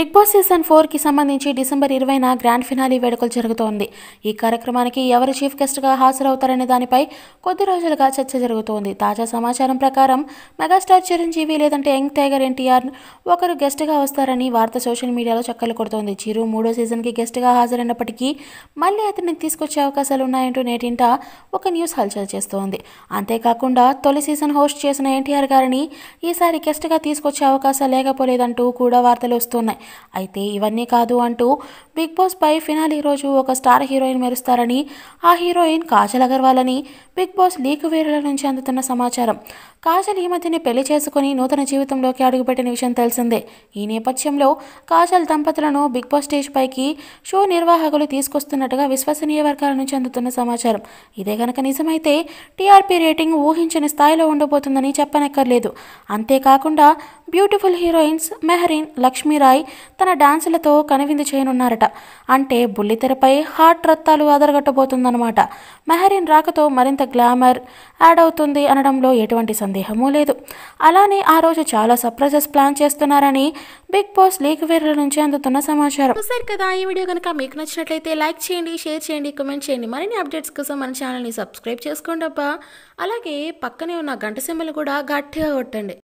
Big boss season ఫోర్కి సంబంధించి December ఇరవైన గ్రాండ్ ఫినాలీ వేడుకలు జరుగుతోంది. ఈ కార్యక్రమానికి ఎవరు చీఫ్ గెస్ట్గా హాజరవుతారనే దానిపై కొద్ది రోజులుగా చర్చ జరుగుతోంది. తాజా సమాచారం ప్రకారం మెగాస్టార్ చిరంజీవి లేదంటే యంగ్ టైగర్ ఎన్టీఆర్ ఒకరు గెస్ట్గా వస్తారని వార్త సోషల్ మీడియాలో చక్కర్లు కొడుతోంది. చిరు మూడో సీజన్కి గెస్ట్గా హాజరైనప్పటికీ మళ్ళీ అతన్ని తీసుకొచ్చే అవకాశాలు ఉన్నాయంటూ నేటింట ఒక న్యూస్ హల్చల్ చేస్తోంది. అంతేకాకుండా తొలి సీజన్ హోస్ట్ చేసిన ఎన్టీఆర్ గారిని ఈసారి గెస్ట్గా తీసుకొచ్చే అవకాశాలు లేకపోలేదంటూ కూడా వార్తలు వస్తున్నాయి. అయితే ఇవన్నీ కాదు అంటూ బిగ్ బాస్ పై ఫినాల్ రోజు ఒక స్టార్ హీరోయిన్ మెరుస్తారని ఆ హీరోయిన్ కాజల్ అగర్వాల్ అని బిగ్ బాస్ లీక్ వేరుల నుంచి అందుతున్న సమాచారం. కాజల్ ఈ మధ్యనే పెళ్ళి చేసుకుని నూతన జీవితంలోకి అడుగుపెట్టిన విషయం తెలిసిందే. ఈ నేపథ్యంలో కాజల్ దంపతులను బిగ్ బాస్ స్టేజ్ పైకి షో నిర్వాహకులు తీసుకొస్తున్నట్టుగా విశ్వసనీయ వర్గాల నుంచి అందుతున్న సమాచారం. ఇదే గనక నిజమైతే టీఆర్పీ రేటింగ్ ఊహించని స్థాయిలో ఉండబోతుందని చెప్పనక్కర్లేదు. అంతేకాకుండా బ్యూటిఫుల్ హీరోయిన్స్ మెహరీన్ లక్ష్మీరాయ్ తన డాన్సులతో కనువిందు చేయనున్నారట. అంటే బుల్లితెరపై హాట్ రత్తాలు అదరగట్టబోతుందన్నమాట మెహరీన్ రాకతో మరింత గ్లామర్ యాడ్ అవుతుంది అనడంలో ఎటువంటి సందేహమూ లేదు. అలానే ఆ రోజు చాలా సర్ప్రైజెస్ ప్లాన్ చేస్తున్నారని బిగ్ బాస్ లీక్ వీరుల నుంచి అందుతున్న సమాచారం. చూసారు కదా ఈ వీడియో కనుక మీకు నచ్చినట్లయితే లైక్ చేయండి షేర్ చేయండి కామెంట్ చేయండి. మరిన్ని అప్డేట్స్ కోసం మన ఛానల్ని సబ్స్క్రైబ్ చేసుకోండి అబ్బా. అలాగే పక్కనే ఉన్న గంట సింబల్ కూడా గట్టిగా కొట్టండి.